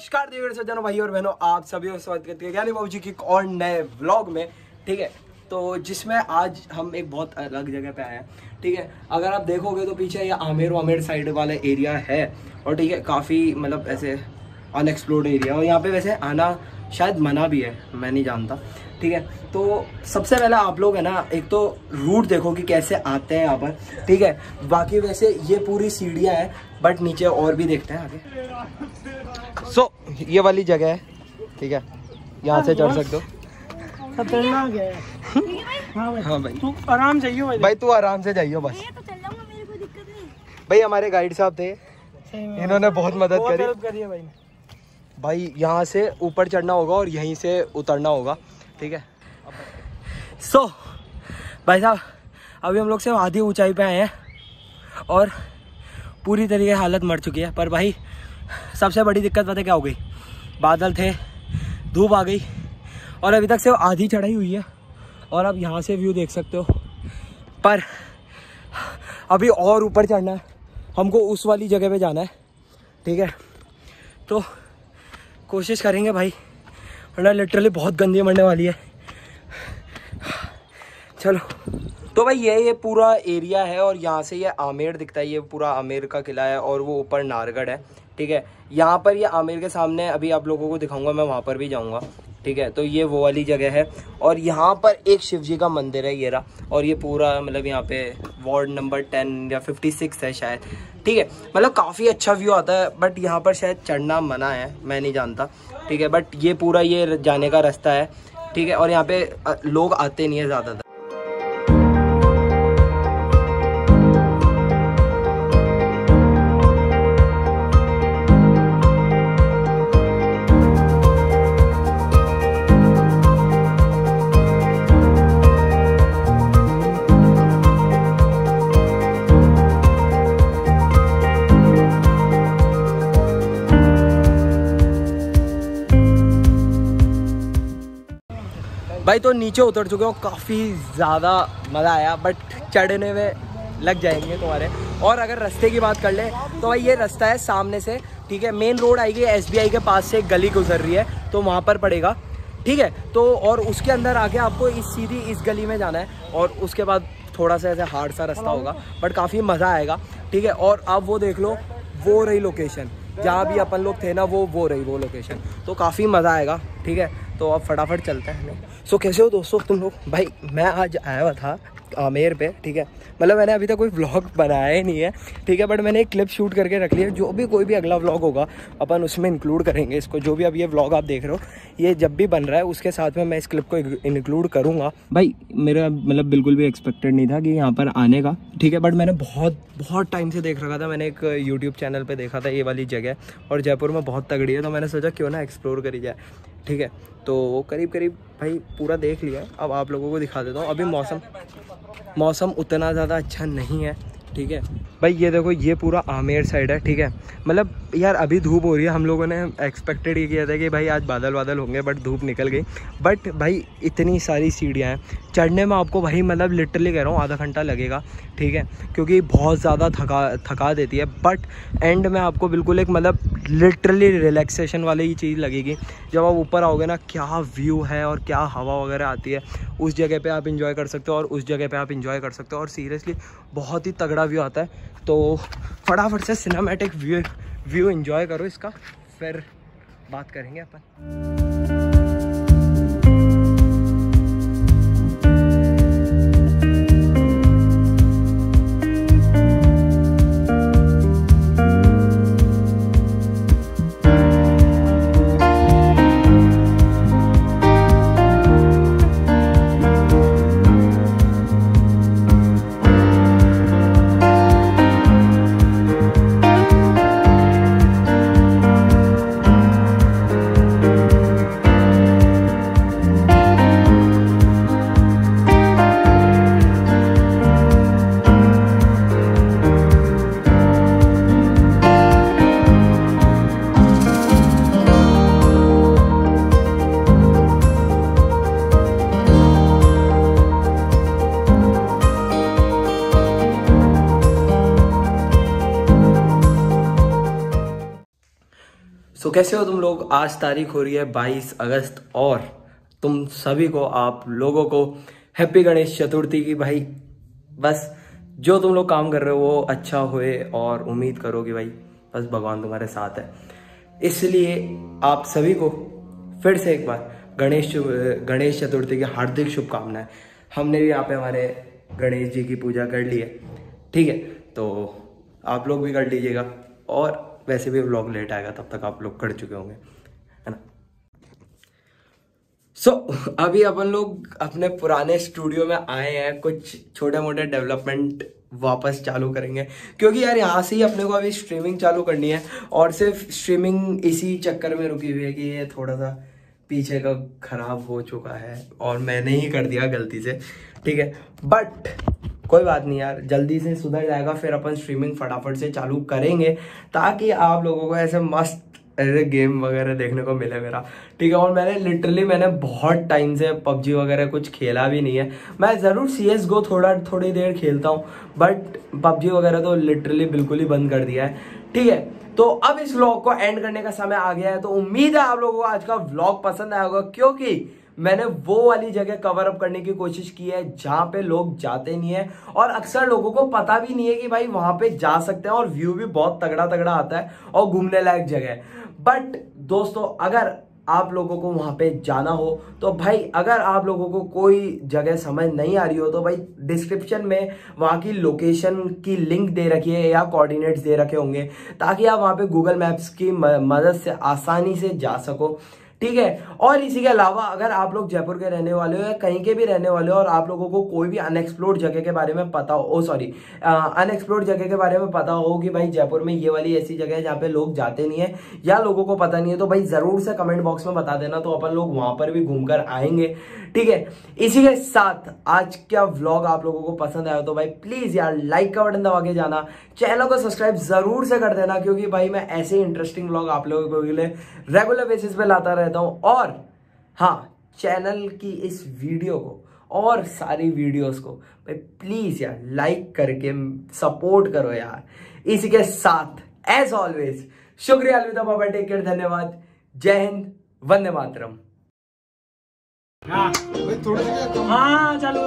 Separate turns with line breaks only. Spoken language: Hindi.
नमस्कार देवी सज्जनों भाई और बहनों, आप सभी स्वागत करते हैं ज्ञानी बाबू जी की और नए व्लॉग में, ठीक है? तो जिसमें आज हम एक बहुत अलग जगह पे आए हैं, ठीक है? अगर आप देखोगे तो पीछे ये आमेर वामेर साइड वाला एरिया है, और ठीक है, काफ़ी मतलब ऐसे अनएक्सप्लोर्ड एरिया और यहाँ पे वैसे आना शायद मना भी है मैं नहीं जानता। ठीक है? तो सबसे पहले आप लोग है ना एक तो रूट देखो कि कैसे आते हैं यहाँ पर। ठीक है? बाकी वैसे ये पूरी सीढ़ियाँ हैं बट नीचे और भी देखते हैं आगे। सो so, ये वाली जगह है ठीक है? यहाँ से चढ़ सकते हो।
खतरनाक है। हाँ भाई।
हाँ
तू आराम जाइयो भाई।
भाई तू आराम से जाइयो बस।
तो चल जाऊँगा मेरे को दिक्कत नहीं
भाई हमारे गाइड साहब थे। इन्होंने बहुत मदद करी।
करी है भाई ने।
भाई यहाँ से ऊपर चढ़ना होगा और यहीं से उतरना होगा ठीक है? सो so, भाई साहब अभी हम लोग से आधी ऊंचाई पे आए हैं और पूरी तरीके हालत मर चुकी है। पर भाई सबसे बड़ी दिक्कत पता क्या हो गई? बादल थे धूप आ गई और अभी तक सिर्फ़ आधी चढ़ाई हुई है और अब यहाँ से व्यू देख सकते हो। पर अभी और ऊपर चढ़ना है हमको उस वाली जगह पे जाना है ठीक है? तो कोशिश करेंगे भाई। वरना लिटरली बहुत गंदी मरने वाली है। चलो। तो भाई ये ये पूरा एरिया है और यहाँ से ये आमेर दिखता है। ये पूरा आमेर का किला है और वो ऊपर नारगढ़ है। ठीक है? यहाँ पर ये आमेर के सामने अभी आप लोगों को दिखाऊँगा, मैं वहाँ पर भी जाऊँगा। ठीक है? तो ये वो वाली जगह है। और यहाँ पर एक शिव जी का मंदिर है ये रहा। और ये पूरा मतलब यहाँ पे वार्ड नंबर टेन या फिफ्टी सिक्स है शायद। ठीक है मतलब काफ़ी अच्छा व्यू आता है बट यहाँ पर शायद चढ़ना मना है, मैं नहीं जानता। ठीक है बट ये पूरा ये जाने का रास्ता है। ठीक है, और यहाँ पे लोग आते नहीं है ज़्यादातर। भाई तो नीचे उतर चुके हो, काफ़ी ज़्यादा मज़ा आया बट चढ़ने में लग जाएँगे तुम्हारे। और अगर रास्ते की बात कर ले तो भाई ये रास्ता है सामने से, ठीक है? मेन रोड आएगी एसबीआई के पास से एक गली गुजर रही है तो वहाँ पर पड़ेगा, ठीक है? तो और उसके अंदर आके आपको इस सीधी इस गली में जाना है, और उसके बाद थोड़ा सा ऐसे हार्ड सा रास्ता होगा बट काफ़ी मज़ा आएगा, ठीक है? और आप वो देख लो, वो रही लोकेशन जहाँ भी अपन लोग थे ना, वो वो रही वो लोकेशन तो काफ़ी मज़ा आएगा, ठीक है? तो अब फटाफट चलते हैं सो कैसे हो दोस्तों तुम लोग? भाई मैं आज आया हुआ था आमेर पे, ठीक है? मतलब मैंने अभी तक कोई व्लॉग बनाया ही नहीं है, ठीक है? बट मैंने एक क्लिप शूट करके रख लिया जो भी कोई भी अगला व्लॉग होगा, अपन उसमें इंक्लूड करेंगे इसको। जो भी अब ये व्लॉग आप देख रहे हो, ये जब भी बन रहा है, उसके साथ में मैं इस क्लिप को इंक्लूड करूँगा। भाई, मेरा मतलब बिल्कुल भी एक्सपेक्टेड नहीं था कि यहाँ पर आने का, ठीक है? बट मैंने बहुत बहुत टाइम से देख रखा था। मैंने एक यूट्यूब चैनल पर देखा था, ये वाली जगह, और जयपुर में बहुत तगड़ी है तो मैंने सोचा क्यों ना एक्सप्लोर करी जाए, ठीक है? तो करीब करीब भाई, पूरा देख लिया अब आप लोगों को दिखा देता हूँ। अभी मौसम मौसम उतना ज़्यादा अच्छा नहीं है, ठीक है? भाई, ये देखो, ये पूरा आमेर साइड है, ठीक है? मतलब यार, अभी धूप हो रही है, हम लोगों ने एक्सपेक्टेड ये किया था कि भाई आज बादल बादल होंगे बट धूप निकल गई। बट भाई, इतनी सारी सीढ़ियाँ हैं। चढ़ने में आपको भाई मतलब लिटरली कह रहा हूँ, आधा घंटा लगेगा, ठीक है? क्योंकि बहुत ज़्यादा थका थका देती है। बट एंड में आपको बिल्कुल एक मतलब लिटरली रिलैक्सेशन वाली ही चीज़ लगेगी। जब आप ऊपर आओगे ना, क्या व्यू है और क्या हवा वगैरह आती है। उस जगह पे आप इंजॉय कर सकते हो और उस जगह पे आप इंजॉय कर सकते हो। और सीरियसली बहुत ही तगड़ा व्यू आता है। तो फटाफट से सिनेमैटिक व्यू व्यू इंजॉय करो इसका फिर बात करेंगे अपन। सो so, कैसे हो तुम लोग? आज तारीख हो रही है 22 अगस्त और तुम सभी को आप लोगों को हैप्पी गणेश चतुर्थी की भाई। बस जो तुम लोग काम कर रहे हो वो अच्छा होए और उम्मीद करो कि भाई बस भगवान तुम्हारे साथ है। इसलिए आप सभी को फिर से एक बार गणेश गणेश चतुर्थी की हार्दिक शुभकामनाएँ। हमने भी यहाँ पे हमारे गणेश जी की पूजा कर ली है। ठीक है तो आप लोग भी कर लीजिएगा। और वैसे भी व्लॉग लेट आएगा तब तक आप लोग कर चुके होंगे है ना? सो so, अभी अपन लोग अपने पुराने स्टूडियो में आए हैं कुछ छोटे मोटे डेवलपमेंट वापस चालू करेंगे। क्योंकि यार यहाँ से ही अपने को अभी स्ट्रीमिंग चालू करनी है और सिर्फ़ स्ट्रीमिंग इसी चक्कर में रुकी हुई है कि ये थोड़ा सा पीछे का खराब हो चुका है और मैंने ही कर दिया गलती से ठीक है? बट कोई बात नहीं यार, जल्दी से सुधर जाएगा, फिर अपन स्ट्रीमिंग फटाफट से चालू करेंगे, ताकि आप लोगों को ऐसे मस्त ऐसे गेम वगैरह देखने को मिले मेरा। ठीक है, और मैंने लिटरली मैंने बहुत टाइम से पबजी वगैरह कुछ खेला भी नहीं है। मैं ज़रूर सी एस गो थोड़ा, थोड़ी देर खेलता हूँ बट पबजी वगैरह तो लिटरली बिल्कुल ही बंद कर दिया है। ठीक है तो अब इस व्लॉग को एंड करने का समय आ गया है तो उम्मीद है आप लोगों को आज का व्लॉग पसंद आया होगा, क्योंकि मैंने वो वाली जगह कवर अप करने की कोशिश की है जहाँ पे लोग जाते नहीं है और अक्सर लोगों को पता भी नहीं है कि भाई वहाँ पे जा सकते हैं और व्यू भी बहुत तगड़ा तगड़ा आता है और घूमने लायक जगह है। बट दोस्तों, अगर आप लोगों को वहाँ पे जाना हो तो भाई अगर आप लोगों को कोई जगह समझ नहीं आ रही हो तो भाई डिस्क्रिप्शन में वहाँ की लोकेशन की लिंक दे रखी है या कोऑर्डिनेट्स दे रखे होंगे ताकि आप वहाँ पे गूगल मैप्स की मदद से आसानी से जा सको। ठीक है? और इसी के अलावा अगर आप लोग जयपुर के रहने वाले हो या कहीं के भी रहने वाले हो और आप लोगों को कोई भी अनएक्सप्लोर्ड जगह के बारे में पता हो सॉरी अनएक्सप्लोर्ड जगह के बारे में पता हो कि भाई जयपुर में ये वाली ऐसी जगह है जहाँ पे लोग जाते नहीं है या लोगों को पता नहीं है तो भाई ज़रूर से कमेंट बॉक्स में बता देना तो अपन लोग वहाँ पर भी घूमकर आएँगे। ठीक है? इसी के साथ आज का व्लॉग आप लोगों को पसंद आया तो भाई प्लीज़ यार लाइक का बटन दबा के जाना। चैनल को सब्सक्राइब ज़रूर से कर देना क्योंकि भाई मैं ऐसे इंटरेस्टिंग व्लॉग आप लोगों के लिए रेगुलर बेसिस पे लाता रहता हूँ। और हाँ चैनल की इस वीडियो को और सारी वीडियोस को भाई प्लीज़ यार लाइक करके सपोर्ट करो यार। इसी के साथ एज ऑलवेज शुक्रिया अलविदा बाबा टेक केयर धन्यवाद। जय हिंद, वंदे मातरम।
हाँ। हाँ चालू